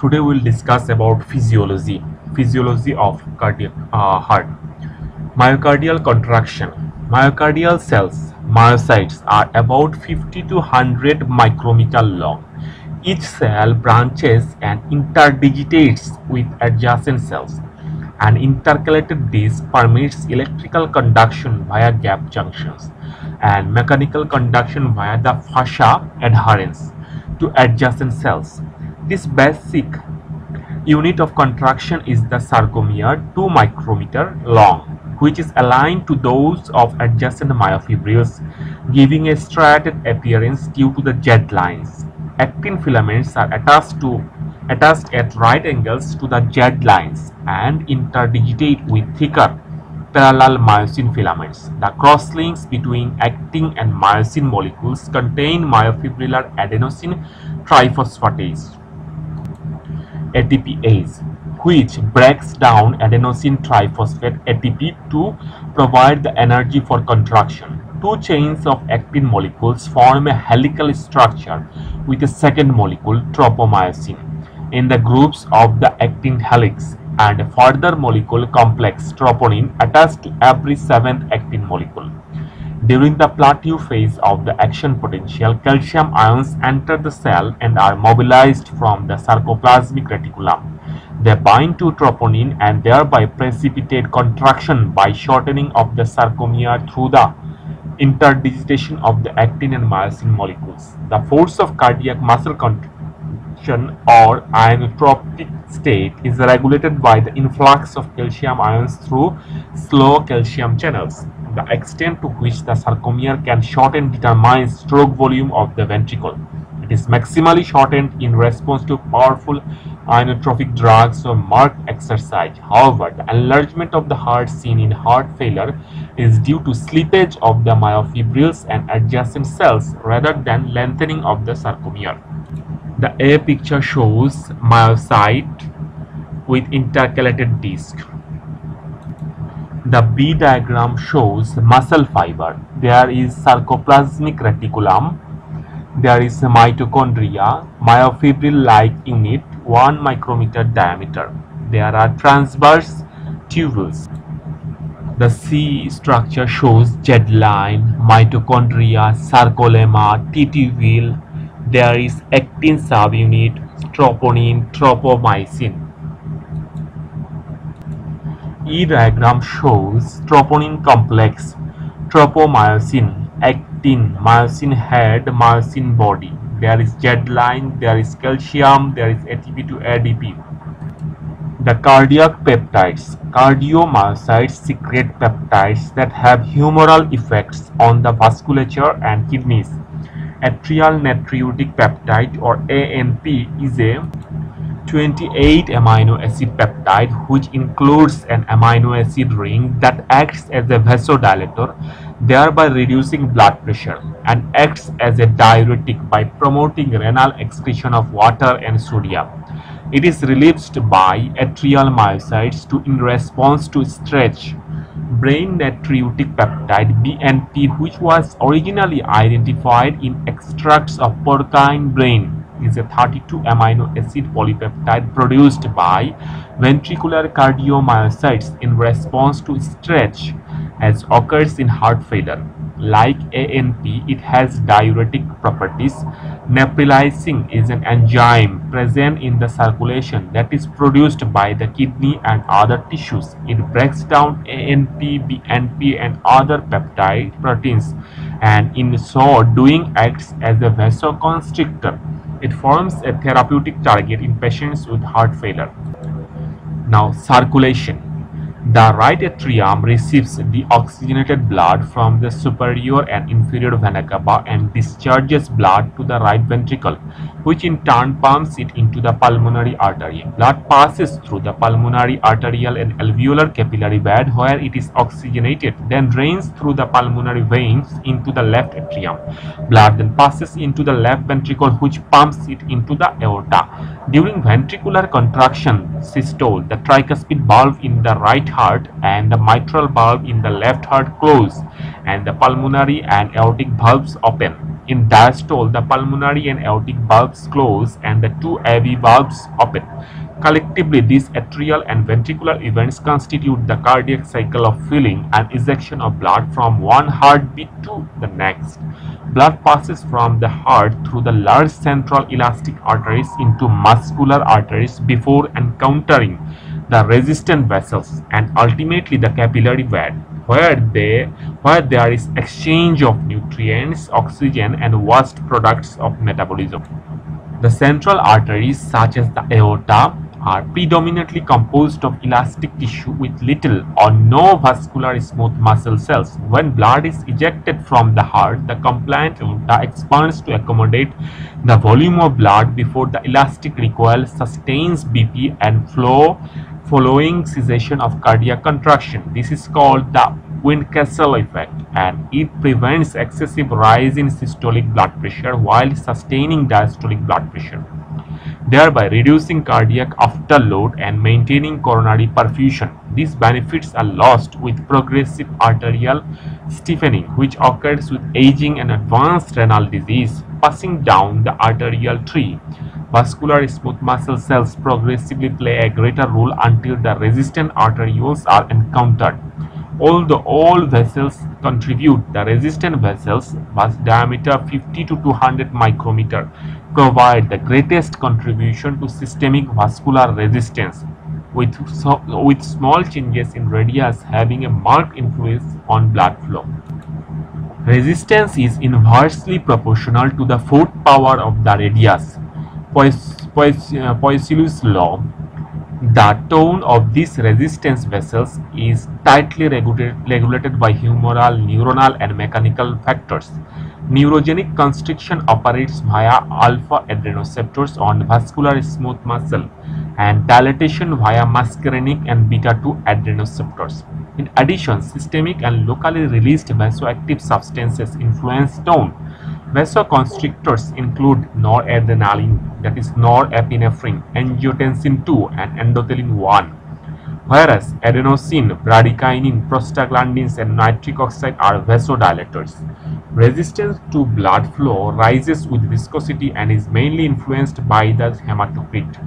today we'll discuss about physiology physiology of cardiac uh, heart. Myocardial contraction. Myocardial cells myocytes are about 50 to 100 micrometer long. Each cell branches and interdigitates with adjacent cells. An intercalated disc permits electrical conduction via gap junctions and mechanical conduction via the fascia adherens to adjacent cells this basic unit of contraction is the sarcomere 2 micrometer long which is aligned to those of adjacent myofibrils giving a striated appearance due to the Z lines. Actin filaments are attached to attached at right angles to the Z lines and interdigitate with thicker parallel myosin filaments. The crosslinks between actin and myosin molecules contain myofibrillar adenosine triphosphatase ATPase, which breaks down adenosine triphosphate ATP to provide the energy for contraction. Two chains of actin molecules form a helical structure with a second molecule, tropomyosin, in the groups of the actin helix and a further molecule complex, troponin, attached to every seventh actin molecule. During the plateau phase of the action potential, calcium ions enter the cell and are mobilized from the sarcoplasmic reticulum. They bind to troponin and thereby precipitate contraction by shortening of the sarcomere through the interdigitation of the actin and myosin molecules. The force of cardiac muscle contraction or inotropic state is regulated by the influx of calcium ions through slow calcium channels. The extent to which the sarcomere can shorten determines stroke volume of the ventricle. It is maximally shortened in response to powerful inotropic drugs or marked exercise. However, the enlargement of the heart seen in heart failure is due to slippage of the myofibrils and adjacent cells rather than lengthening of the sarcomere. The A picture shows myocyte with intercalated disc. The B diagram shows muscle fiber. There is sarcoplasmic reticulum. There is mitochondria, myofibril-like unit 1 micrometer diameter. There are transverse tubules. The C structure shows Z-line, mitochondria, sarcolemma, tubule. There is actin subunit, troponin, tropomyosin. E diagram shows troponin complex, tropomyosin, actin, myosin head, myosin body. There is Z line, there is calcium, there is ATP to ADP. The cardiac peptides. Cardiomyocytes secrete peptides that have humoral effects on the vasculature and kidneys. Atrial natriuretic peptide or ANP is a 28 amino acid peptide which includes an amino acid ring that acts as a vasodilator thereby reducing blood pressure and acts as a diuretic by promoting renal excretion of water and sodium. It is released by atrial myocytes to in response to stretch brain natriuretic peptide BNP which was originally identified in extracts of porcine brain is a 32 amino acid polypeptide produced by ventricular cardiomyocytes in response to stretch as occurs in heart failure. Like ANP, it has diuretic properties. Neprilysin is an enzyme present in the circulation that is produced by the kidney and other tissues. It breaks down ANP, BNP and other peptide proteins and in so doing acts as a vasoconstrictor it forms a therapeutic target in patients with heart failure. Now, circulation. The right atrium receives the oxygenated blood from the superior and inferior vena cava and discharges blood to the right ventricle, which in turn pumps it into the pulmonary artery. Blood passes through the pulmonary arterial and alveolar capillary bed where it is oxygenated, then drains through the pulmonary veins into the left atrium. Blood then passes into the left ventricle which pumps it into the aorta. During ventricular contraction systole, the tricuspid valve in the right heart and the mitral valve in the left heart close and the pulmonary and aortic valves open. In diastole, the pulmonary and aortic valves close and the two AV valves open. Collectively, these atrial and ventricular events constitute the cardiac cycle of filling and ejection of blood from one heartbeat to the next. Blood passes from the heart through the large central elastic arteries into muscular arteries before encountering the resistant vessels and ultimately the capillary bed where they where there is exchange of nutrients, oxygen and waste products of metabolism. The central arteries such as the aorta, are predominantly composed of elastic tissue with little or no vascular smooth muscle cells. When blood is ejected from the heart, the compliant aorta expands to accommodate the volume of blood before the elastic recoil sustains BP and flow following cessation of cardiac contraction. This is called the Windkessel effect and it prevents excessive rise in systolic blood pressure while sustaining diastolic blood pressure thereby reducing cardiac afterload and maintaining coronary perfusion. These benefits are lost with progressive arterial stiffening which occurs with aging and advanced renal disease passing down the arterial tree. Vascular smooth muscle cells progressively play a greater role until the resistant arterioles are encountered. Although all vessels contribute, the resistant vessels, was diameter 50 to 200 micrometer, provide the greatest contribution to systemic vascular resistance with, so, with small changes in radius having a marked influence on blood flow. Resistance is inversely proportional to the fourth power of the radius. Poiseuille's uh, law the tone of these resistance vessels is tightly regulated, regulated by humoral, neuronal and mechanical factors. Neurogenic constriction operates via alpha adrenoceptors on vascular smooth muscle and dilatation via muscarinic and beta-2 adrenoceptors. In addition, systemic and locally released vasoactive substances influence tone Vasoconstrictors include noradrenaline, that is norepinephrine, angiotensin 2 and endothelin 1, whereas adenosine, bradykinin, prostaglandins and nitric oxide are vasodilators. Resistance to blood flow rises with viscosity and is mainly influenced by the hematocrit.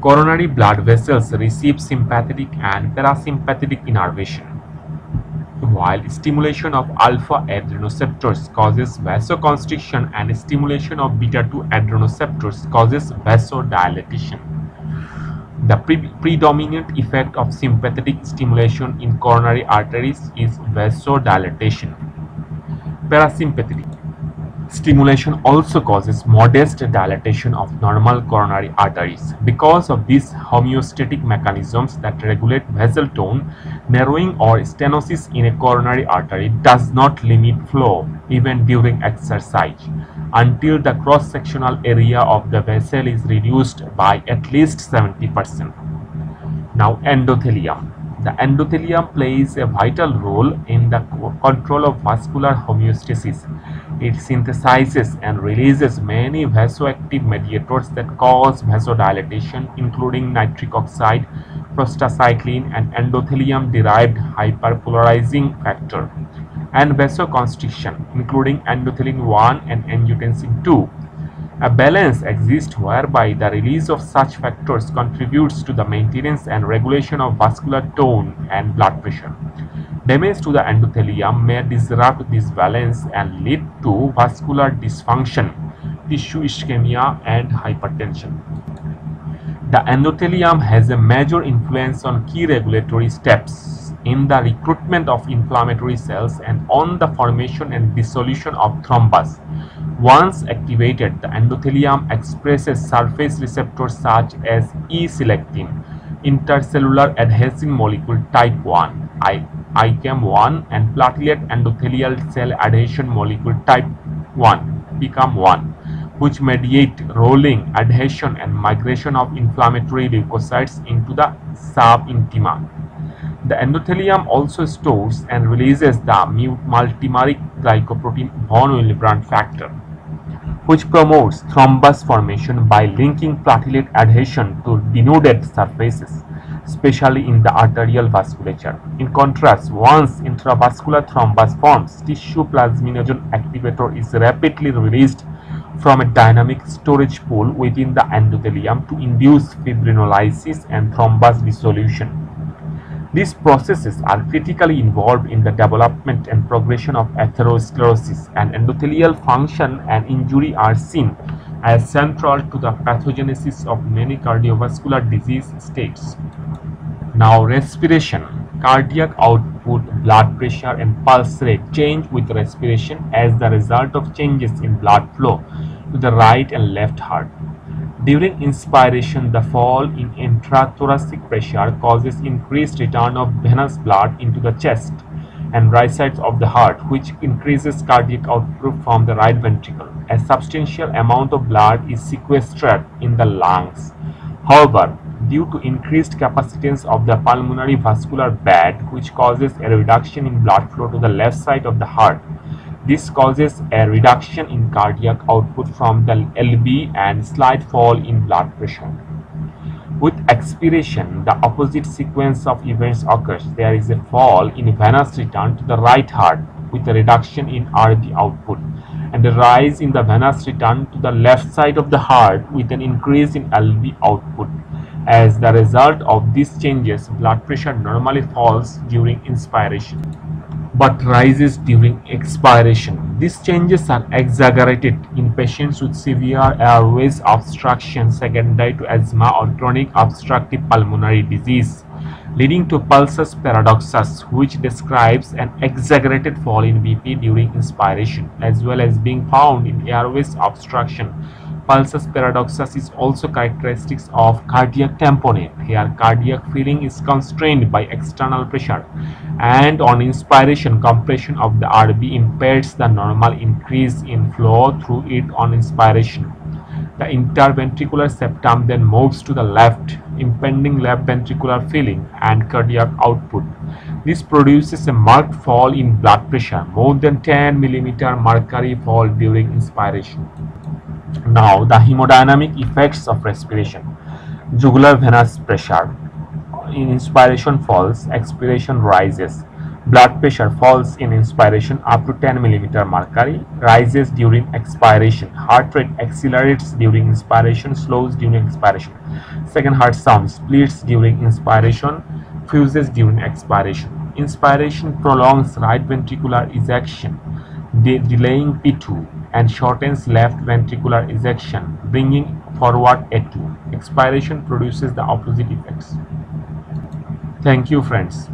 Coronary blood vessels receive sympathetic and parasympathetic innervation while stimulation of alpha adrenoceptors causes vasoconstriction and stimulation of beta-2 adrenoceptors causes vasodilatation. The pre predominant effect of sympathetic stimulation in coronary arteries is vasodilatation. Parasympathetic Stimulation also causes modest dilatation of normal coronary arteries. Because of these homeostatic mechanisms that regulate vessel tone, narrowing or stenosis in a coronary artery does not limit flow even during exercise until the cross-sectional area of the vessel is reduced by at least 70%. Now endothelium. The endothelium plays a vital role in the control of vascular homeostasis. It synthesizes and releases many vasoactive mediators that cause vasodilatation including nitric oxide, prostacyclin and endothelium-derived hyperpolarizing factor and vasoconstriction including endothelin 1 and angiotensin 2 a balance exists whereby the release of such factors contributes to the maintenance and regulation of vascular tone and blood pressure. Damage to the endothelium may disrupt this balance and lead to vascular dysfunction, tissue ischemia, and hypertension. The endothelium has a major influence on key regulatory steps in the recruitment of inflammatory cells and on the formation and dissolution of thrombus. Once activated, the endothelium expresses surface receptors such as E-selectin, intercellular adhesion molecule type 1, ICAM1 and platelet endothelial cell adhesion molecule type 1, PECAM1, which mediate rolling, adhesion and migration of inflammatory leukocytes into the subintima. The endothelium also stores and releases the multimeric glycoprotein von Willebrand factor. which promotes thrombus formation by linking platelet adhesion to denuded surfaces, especially in the arterial vasculature. In contrast, once intravascular thrombus forms, tissue plasminogen activator is rapidly released from a dynamic storage pool within the endothelium to induce fibrinolysis and thrombus dissolution. These processes are critically involved in the development and progression of atherosclerosis and endothelial function and injury are seen as central to the pathogenesis of many cardiovascular disease states. Now respiration, cardiac output, blood pressure and pulse rate change with respiration as the result of changes in blood flow to the right and left heart. During inspiration, the fall in intrathoracic pressure causes increased return of venous blood into the chest and right sides of the heart, which increases cardiac output from the right ventricle. A substantial amount of blood is sequestered in the lungs. However, due to increased capacitance of the pulmonary vascular bed, which causes a reduction in blood flow to the left side of the heart, this causes a reduction in cardiac output from the LV and slight fall in blood pressure. With expiration, the opposite sequence of events occurs. There is a fall in venous return to the right heart with a reduction in RV output and a rise in the venous return to the left side of the heart with an increase in LV output. As the result of these changes, blood pressure normally falls during inspiration but rises during expiration. These changes are exaggerated in patients with severe airways obstruction secondary to asthma or chronic obstructive pulmonary disease, leading to pulsus paradoxus, which describes an exaggerated fall in BP during inspiration, as well as being found in airways obstruction pulsus paradoxus is also characteristic of cardiac tamponade. Here cardiac filling is constrained by external pressure and on inspiration compression of the RV impairs the normal increase in flow through it on inspiration. The interventricular septum then moves to the left, impending left ventricular filling and cardiac output. This produces a marked fall in blood pressure, more than 10 mm mercury fall during inspiration. Now, the hemodynamic effects of respiration. Jugular venous pressure. In inspiration falls, expiration rises. Blood pressure falls in inspiration up to 10 mm mercury, rises during expiration. Heart rate accelerates during inspiration, slows during expiration. Second heart sound splits during inspiration, fuses during expiration. Inspiration prolongs right ventricular ejection, de delaying P2 and shortens left ventricular ejection, bringing forward A2. Expiration produces the opposite effects. Thank you friends.